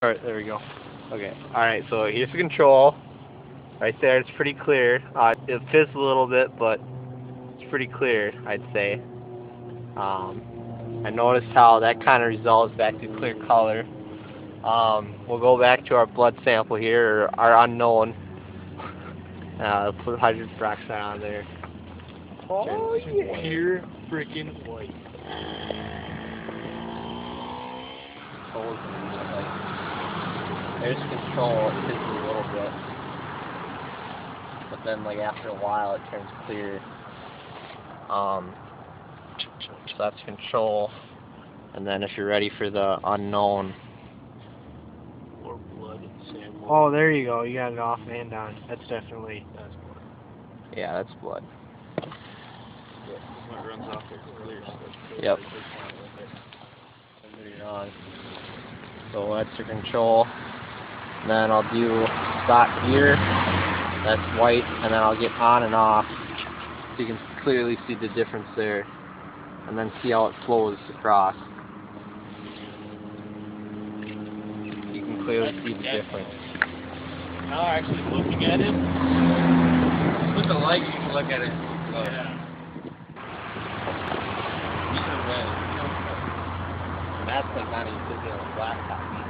Alright, there we go. Okay, alright, so here's the control. Right there, it's pretty clear. Uh, it fizzes a little bit, but it's pretty clear, I'd say. Um, I noticed how that kind of resolves back to clear color. Um, we'll go back to our blood sample here, or our unknown. Uh, put hydrogen peroxide on there. Oh, yeah. Pure freaking white. Controls There's control, it fizzes a little bit. But then, like, after a while, it turns clear. Um, so that's control. And then if you're ready for the unknown, Or blood and sample. Oh, there you go. You got it off and on. That's definitely. That's blood. yeah, that's blood. When it runs off, it's clear. So Yep. it's fine with it. Turn it on. So that's the control. And then I'll do dot here. That's white, and then I'll get on and off. So you can clearly see the difference there. And then see how it flows across. You can clearly see the difference. Now actually looking at it. With the light, you can look at it. Yeah. That's like not even visible on the laptop.